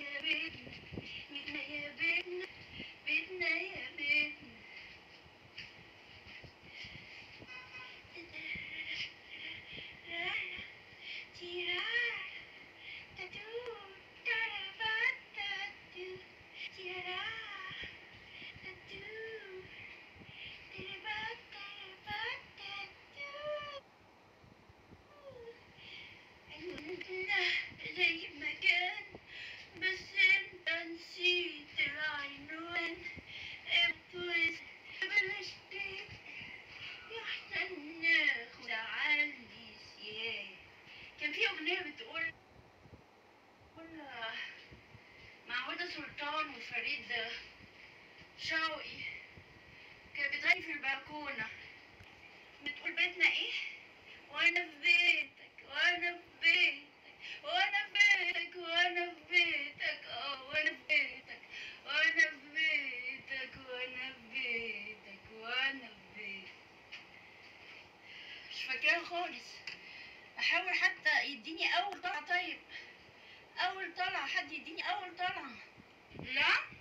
بدنا يا بدنا بدنا يا بدنا بدنا يا الأغنية بتقول كل آه، معودة سلطان وفريد آه، شوقي كانت بتغني في البلكونة. بتقول بيتنا إيه؟ وأنا في بيتك وأنا في بيتك وأنا في بيتك وأنا في بيتك آه وأنا في بيتك وأنا في بيتك وأنا في بيتك وأنا في بيتك. مش فاكرها خالص. أحاول حتى يديني أول طلعة. طيب أول طلعة حد يديني أول طلعة؟ لا لا